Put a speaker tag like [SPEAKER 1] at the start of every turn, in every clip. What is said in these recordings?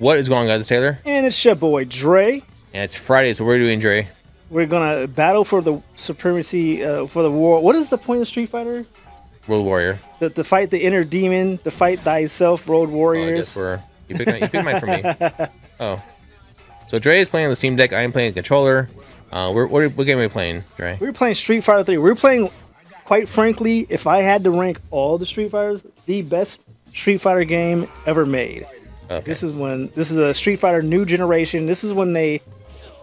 [SPEAKER 1] What is going on, guys? It's Taylor,
[SPEAKER 2] And it's your boy Dre.
[SPEAKER 1] and it's Friday, so we're doing Dre.
[SPEAKER 2] We're gonna battle for the supremacy uh, for the war. What is the point of Street Fighter?
[SPEAKER 1] World Warrior.
[SPEAKER 2] The, to fight the inner demon, to fight thyself, Road
[SPEAKER 1] Oh, I guess we're you picked, mine, you picked mine for me. Oh, so Dre is playing the Steam Deck. I am playing the controller. Uh, we're, what, what game are we playing, Dre?
[SPEAKER 2] we were playing Street Fighter 3. We were playing, quite frankly, if I had to rank all the Street Fighters, the best Street Fighter game ever made.
[SPEAKER 1] Okay.
[SPEAKER 2] This is when this is a Street Fighter new generation. This is when they,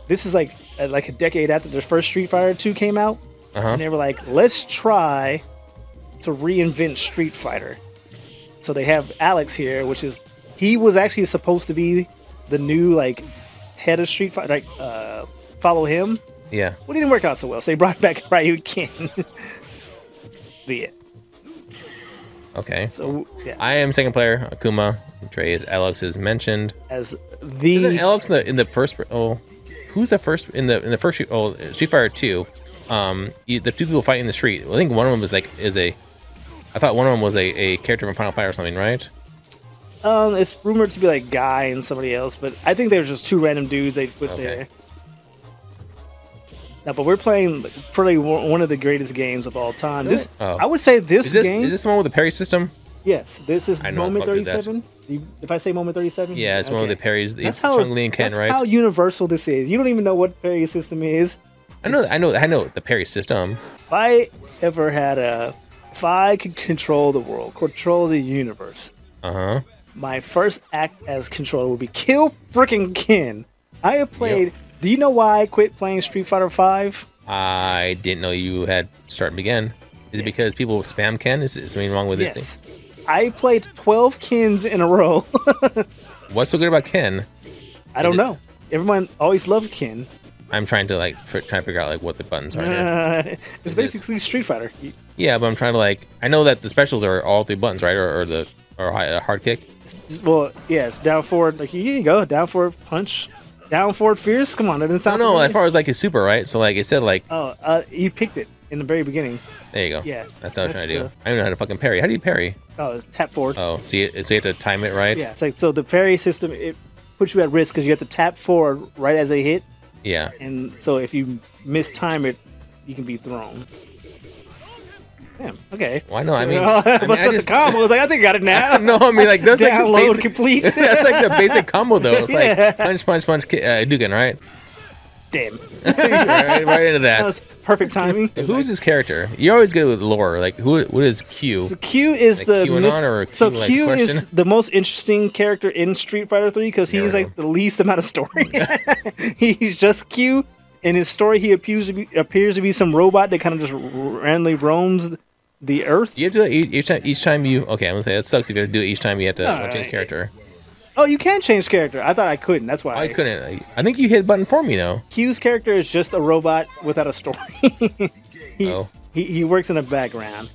[SPEAKER 2] this is like uh, like a decade after the first Street Fighter 2 came out,
[SPEAKER 1] uh-huh.
[SPEAKER 2] and they were like, let's try to reinvent Street Fighter. So they have Alex here, which is he was actually supposed to be the new like head of Street Fighter, like uh, follow him.
[SPEAKER 1] Yeah.
[SPEAKER 2] Well, it didn't work out so well, so they brought back Ryu Ken. but yeah,
[SPEAKER 1] Okay.
[SPEAKER 2] so yeah,
[SPEAKER 1] I am second player, Akuma. Trey is Alex is mentioned.
[SPEAKER 2] as the.
[SPEAKER 1] Isn't Alex in the in the first? Oh, who's the first in the in the first? Oh, Street Fighter Two. Um, you, the two people fighting in the street. I think one of them was like is a. I thought one of them was a, a character from Final Fight or something, right?
[SPEAKER 2] um, it's rumored to be like Guy and somebody else, but I think there's just two random dudes they put
[SPEAKER 1] Okay.
[SPEAKER 2] there. No, but we're playing probably one of the greatest games of all time. This,
[SPEAKER 1] Oh.
[SPEAKER 2] I would say, this,
[SPEAKER 1] Is this
[SPEAKER 2] game.
[SPEAKER 1] is this the one with the parry system?
[SPEAKER 2] Yes, this is moment
[SPEAKER 1] fuck did that.
[SPEAKER 2] 37. If I say moment 37?
[SPEAKER 1] Yeah, it's one of the parries.
[SPEAKER 2] That's
[SPEAKER 1] It's
[SPEAKER 2] how,
[SPEAKER 1] Chun Li and Ken,
[SPEAKER 2] that's
[SPEAKER 1] right?
[SPEAKER 2] how universal this is. You don't even know what parry system is.
[SPEAKER 1] I know, I know, I know the parry system.
[SPEAKER 2] If I ever had a, if I could control the world, control the universe,
[SPEAKER 1] Uh huh.
[SPEAKER 2] my first act as controller would be kill freaking Ken. I have played. Do you know why I quit playing Street Fighter Five?
[SPEAKER 1] I didn't know you had start and begin. Is it because people spam Ken? Is, is something wrong with this thing?
[SPEAKER 2] Yes, I played 12 Kens in a row.
[SPEAKER 1] What's so good about Ken?
[SPEAKER 2] I don't know. Everyone always loves Ken.
[SPEAKER 1] I'm trying to like f- try to figure out like what the buttons are.
[SPEAKER 2] Uh, it's
[SPEAKER 1] Is this-
[SPEAKER 2] basically Street Fighter.
[SPEAKER 1] Yeah, but I'm trying to like. I know that the specials are all three buttons, right? Or, or the or high, a hard kick.
[SPEAKER 2] Well, yeah, it's down forward. Like here you go, down forward punch, down forward fierce. Come on, that doesn't sound.
[SPEAKER 1] no.
[SPEAKER 2] familiar?
[SPEAKER 1] As far as like his super, right? So like it said like
[SPEAKER 2] Oh, uh, you picked it in the very beginning.
[SPEAKER 1] there you go.
[SPEAKER 2] Yeah,
[SPEAKER 1] that's what I was trying to do.
[SPEAKER 2] the-
[SPEAKER 1] I don't know how to fucking parry. How do you parry?
[SPEAKER 2] Oh, it's tap forward.
[SPEAKER 1] Oh, see it. So you have to time it right.
[SPEAKER 2] Yeah, it's like so the parry system it puts you at risk because you have to tap forward right as they hit,
[SPEAKER 1] Yeah.
[SPEAKER 2] and so if you mistime it, you can be thrown. Damn. Okay.
[SPEAKER 1] Why not? I mean,
[SPEAKER 2] I
[SPEAKER 1] I, mean,
[SPEAKER 2] must
[SPEAKER 1] I just
[SPEAKER 2] the combo. I was like, I think I got it now.
[SPEAKER 1] no. I mean, like that's like the basic,
[SPEAKER 2] complete.
[SPEAKER 1] that's like the basic combo though. It's like
[SPEAKER 2] Yeah.
[SPEAKER 1] punch, punch, punch, ki- uh, Dugan, right?
[SPEAKER 2] Damn.
[SPEAKER 1] right? Right into
[SPEAKER 2] That
[SPEAKER 1] that.
[SPEAKER 2] was perfect timing.
[SPEAKER 1] Who's his character? You're always good with lore. Like who? What is Q?
[SPEAKER 2] So Q is
[SPEAKER 1] Like
[SPEAKER 2] the
[SPEAKER 1] QAnon
[SPEAKER 2] mis-
[SPEAKER 1] or
[SPEAKER 2] so
[SPEAKER 1] Q, like,
[SPEAKER 2] is the most interesting character in Street Fighter 3 because he's like the least amount of story. he's just Q. In his story, he appears to be appears to be some robot that kind of just randomly roams the Earth.
[SPEAKER 1] You have to do that each, each time. Each time you. Okay, I'm gonna say that sucks. If you have to do it each time, you have to
[SPEAKER 2] No,
[SPEAKER 1] uh, change character.
[SPEAKER 2] Oh, you can change character. I thought I couldn't. That's why
[SPEAKER 1] I couldn't. I, I think you hit a button for me though.
[SPEAKER 2] Q's character is just a robot without a story. he,
[SPEAKER 1] Oh.
[SPEAKER 2] he he works in the background.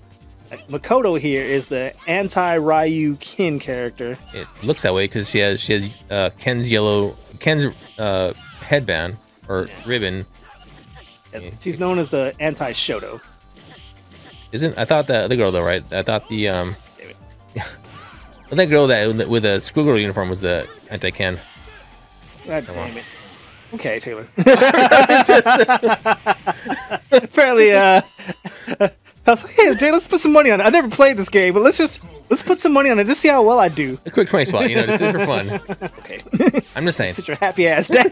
[SPEAKER 2] Makoto here is the anti Ryu Ken character.
[SPEAKER 1] It looks that way because she has she has uh, Ken's yellow Ken's uh, headband or ribbon.
[SPEAKER 2] She's known as the anti Shoto.
[SPEAKER 1] Isn't I thought that the girl though, right? I thought the um. Think girl that with the schoolgirl uniform was the anti Ken.
[SPEAKER 2] God damn it. Okay, Taylor. Apparently, uh, I was like, hey, Jay, let's put some money on it. I never played this game, but let's just let's put some money on it. Just see how well I do.
[SPEAKER 1] A quick twenty spot, you know, just for fun.
[SPEAKER 2] Okay,
[SPEAKER 1] I'm just saying.
[SPEAKER 2] sit your happy ass down.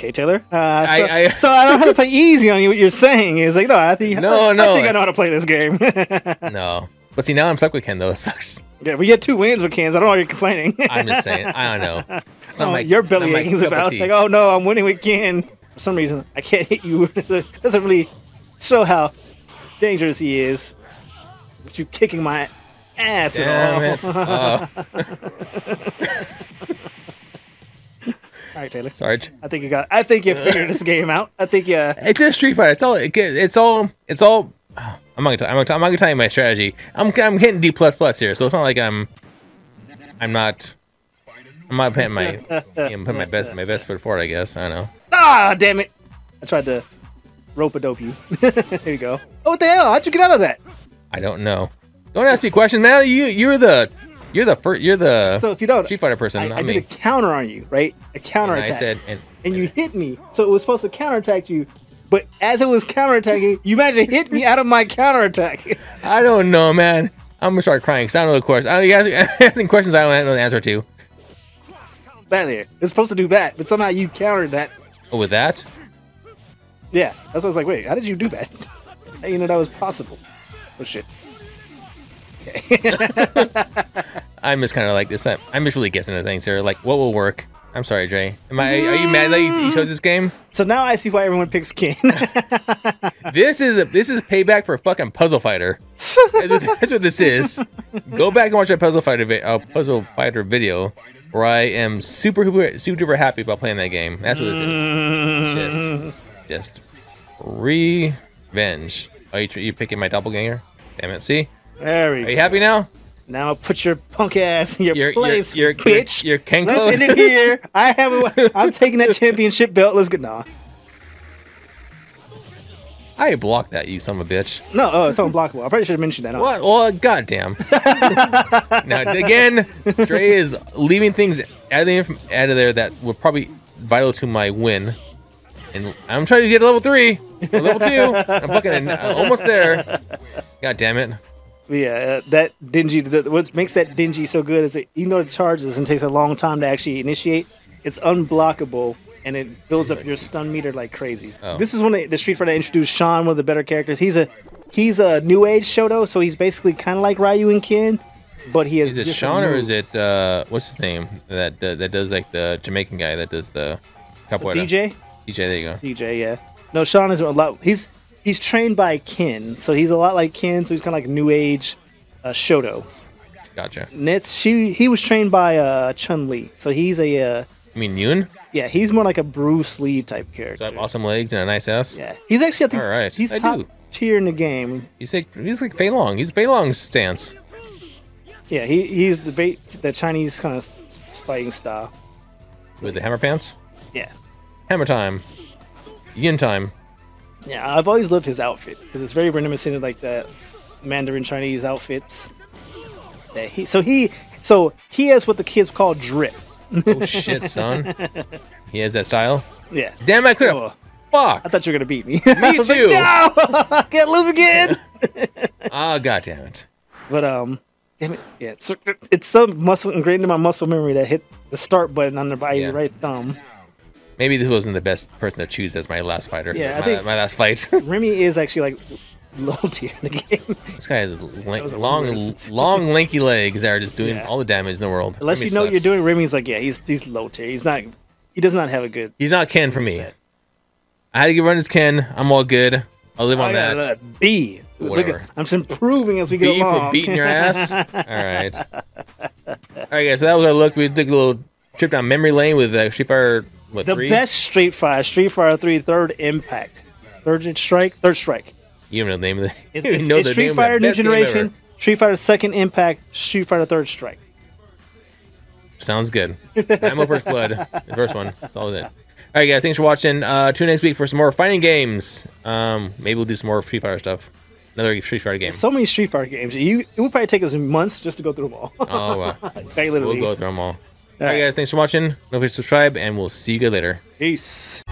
[SPEAKER 2] Okay, Taylor. Uh, so,
[SPEAKER 1] I- I-
[SPEAKER 2] so I don't have to play easy on you. What you're saying is like, no, I think
[SPEAKER 1] No,
[SPEAKER 2] I,
[SPEAKER 1] no.
[SPEAKER 2] I think I know how to play this game.
[SPEAKER 1] No, but see now I'm stuck with Ken though. It sucks.
[SPEAKER 2] yeah, we get two wins with cans. I don't know why you're complaining.
[SPEAKER 1] I'm just saying. I don't know. It's not
[SPEAKER 2] Oh,
[SPEAKER 1] my
[SPEAKER 2] your belly aching's about like, oh no, I'm winning with Ken. For some reason, I can't hit you. Doesn't really show how dangerous he is. But you kicking my ass
[SPEAKER 1] Damn
[SPEAKER 2] and
[SPEAKER 1] it.
[SPEAKER 2] all.
[SPEAKER 1] Uh,
[SPEAKER 2] all right, Taylor.
[SPEAKER 1] Sarge.
[SPEAKER 2] I think you got. I think you figured this game out. I think yeah.
[SPEAKER 1] It's a Street Fighter. It's all. It's all. It's all. I'm not gonna. Tell, I'm, gonna, I'm not gonna tell you my strategy. I'm. I'm hitting D plus plus here, so it's not like I'm. I'm not. I'm not putting my. know, putting my best. My best foot forward. I guess. I don't know.
[SPEAKER 2] Ah, damn it! I tried to rope a dope you. there you go. Oh, what the hell? How'd you get out of that?
[SPEAKER 1] I don't know. Don't ask me questions, man. You you're the you're the first you're the
[SPEAKER 2] So if you don't,
[SPEAKER 1] Street Fighter person,
[SPEAKER 2] I, I did a counter on you, right? A counter
[SPEAKER 1] and I said, and
[SPEAKER 2] and you hit me. So it was supposed to counterattack you. But as it was counterattacking, you managed to hit me out of my counterattack.
[SPEAKER 1] I don't know, man. I'm gonna start crying because I don't know the question. I don't, you guys asking questions I don't know the answer to.
[SPEAKER 2] that there. It's supposed to do that, but somehow you countered that.
[SPEAKER 1] Oh, with that,
[SPEAKER 2] Yeah. That's what I was like, wait, how did you do that? How you know that was possible? Oh shit.
[SPEAKER 1] I'm just kind of like this. I'm just really guessing at things here. Like, what will work? I'm sorry, Dre. Am I? Are you mad that you, you chose this game?
[SPEAKER 2] So now I see why everyone picks King.
[SPEAKER 1] This is a, this is payback for a fucking Puzzle Fighter. That's what this is. Go back and watch that Puzzle Fighter vi- uh, Puzzle Fighter video, where I am super super super duper happy about playing that game. That's what this is. Just just revenge. Oh, you, you picking my doppelganger? Damn it! See,
[SPEAKER 2] there we
[SPEAKER 1] are
[SPEAKER 2] go.
[SPEAKER 1] you happy now?
[SPEAKER 2] Now put your punk ass in your place,
[SPEAKER 1] you're-
[SPEAKER 2] bitch.
[SPEAKER 1] you're- you're Ken
[SPEAKER 2] Let's end it here. I have. A, I'm taking that championship belt. Let's get nah.
[SPEAKER 1] I blocked that, you son of a bitch.
[SPEAKER 2] No, oh, it's unblockable. I probably should have mentioned that. huh?
[SPEAKER 1] What? Well, goddamn. now again, Dre is leaving things out of, the inf- out of there that were probably vital to my win, and I'm trying to get a level three, level two. I'm fucking uh, almost there. God damn it!
[SPEAKER 2] Yeah, uh, that dingy. The, what makes that dingy so good is that even though it charges and takes a long time to actually initiate, it's unblockable and it builds up your stun meter like crazy.
[SPEAKER 1] Oh.
[SPEAKER 2] This is when the, the Street Fighter introduced Sean, one of the better characters. He's a he's a new age Shoto, so he's basically kind of like Ryu and Ken, but he has.
[SPEAKER 1] Is it Sean or is it uh, what's his name that that, that does like the Jamaican guy that does the capoeira?
[SPEAKER 2] DJ?
[SPEAKER 1] DJ, there you go.
[SPEAKER 2] DJ, yeah. No, Sean is a lot. He's he's trained by Ken, so he's a lot like Ken. So he's kind of like new age uh, Shoto.
[SPEAKER 1] Gotcha.
[SPEAKER 2] Nets, she he was trained by uh, Chun Li, so he's a uh,
[SPEAKER 1] You mean Yun?
[SPEAKER 2] yeah, he's more like a Bruce Lee type character.
[SPEAKER 1] So I have awesome legs and a nice ass.
[SPEAKER 2] Yeah, he's actually I think
[SPEAKER 1] All right,
[SPEAKER 2] he's
[SPEAKER 1] I
[SPEAKER 2] top
[SPEAKER 1] do.
[SPEAKER 2] tier in the game.
[SPEAKER 1] He's like he's like Fei Long. He's Fei Long's stance.
[SPEAKER 2] Yeah, he he's the bait, the Chinese kind of fighting style.
[SPEAKER 1] with the hammer pants.
[SPEAKER 2] Yeah,
[SPEAKER 1] Hammer time. Yin time.
[SPEAKER 2] Yeah. I've always loved his outfit because it's very reminiscent of like the Mandarin Chinese outfits. That he so he so he has what the kids call drip.
[SPEAKER 1] Oh shit, son. He has that style.
[SPEAKER 2] Yeah.
[SPEAKER 1] Damn, I could have.
[SPEAKER 2] Oh,
[SPEAKER 1] Fuck.
[SPEAKER 2] I thought you were gonna beat me.
[SPEAKER 1] Me
[SPEAKER 2] was like,
[SPEAKER 1] too.
[SPEAKER 2] no, I can't lose again.
[SPEAKER 1] Ah, god damn it.
[SPEAKER 2] But um, damn it, yeah, it's, it's some muscle ingrained in my muscle memory that hit the start button on the by
[SPEAKER 1] Yeah.
[SPEAKER 2] your right thumb.
[SPEAKER 1] Maybe this wasn't the best person to choose as my last fighter.
[SPEAKER 2] Yeah, I
[SPEAKER 1] my,
[SPEAKER 2] think-
[SPEAKER 1] my last fight.
[SPEAKER 2] Remy is actually like low tier in the game.
[SPEAKER 1] this guy has long, long, lanky legs that are just doing
[SPEAKER 2] Yeah.
[SPEAKER 1] all the damage in the world.
[SPEAKER 2] Unless
[SPEAKER 1] Remy
[SPEAKER 2] you know what you're doing, Remy's like, yeah, he's he's low tier. He's not. He does not have a good.
[SPEAKER 1] He's not Ken for me.
[SPEAKER 2] set.
[SPEAKER 1] I had to get run as Ken. I'm all good. I'll live on
[SPEAKER 2] I
[SPEAKER 1] that.
[SPEAKER 2] B. Look
[SPEAKER 1] Whatever.
[SPEAKER 2] at, I'm just improving as we get
[SPEAKER 1] B
[SPEAKER 2] along.
[SPEAKER 1] for beating your ass. all right. All right, guys. So that was our look. We took a little trip down memory lane with uh, Street Fighter. What
[SPEAKER 2] the
[SPEAKER 1] three?
[SPEAKER 2] best Street Fighter, Street Fighter Three, Third Impact, Third Strike, Third Strike.
[SPEAKER 1] You know the name of the.
[SPEAKER 2] It's, it's,
[SPEAKER 1] know
[SPEAKER 2] it's
[SPEAKER 1] the
[SPEAKER 2] Street
[SPEAKER 1] name of the
[SPEAKER 2] Fighter New
[SPEAKER 1] best game ever.
[SPEAKER 2] Generation, Street Fighter Second Impact, Street Fighter Third Strike.
[SPEAKER 1] Sounds good. Ammo First Blood, the first one. That's all it. All right, guys. Thanks for watching. Uh, tune in next week for some more fighting games. Um, maybe we'll do some more Street Fighter stuff. Another Street Fighter game.
[SPEAKER 2] So many Street Fighter games. You it would probably take us months just to go through them all.
[SPEAKER 1] Oh, wow.
[SPEAKER 2] Quite
[SPEAKER 1] we'll go through them all. All
[SPEAKER 2] right.
[SPEAKER 1] guys. Thanks for watching. Don't forget to subscribe, and we'll see you guys later.
[SPEAKER 2] Peace.